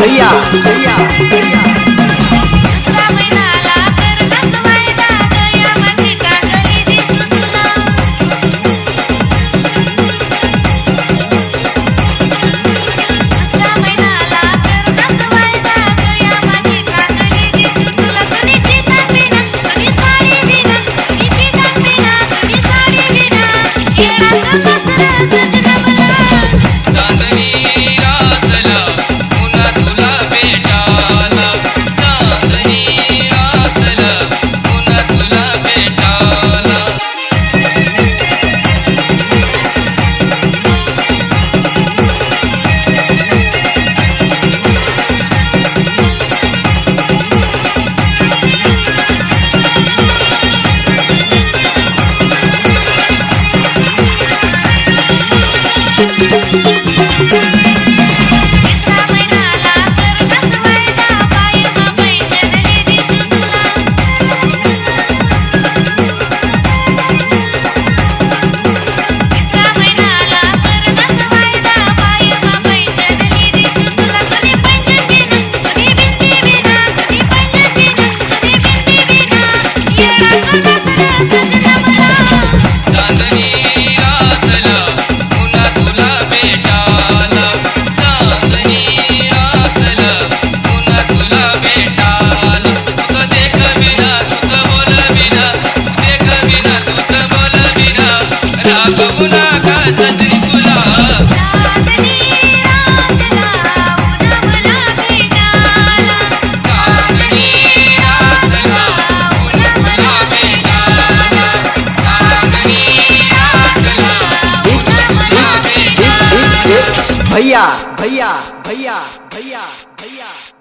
可以啊可以啊 भैया भैया भैया भैया भैया।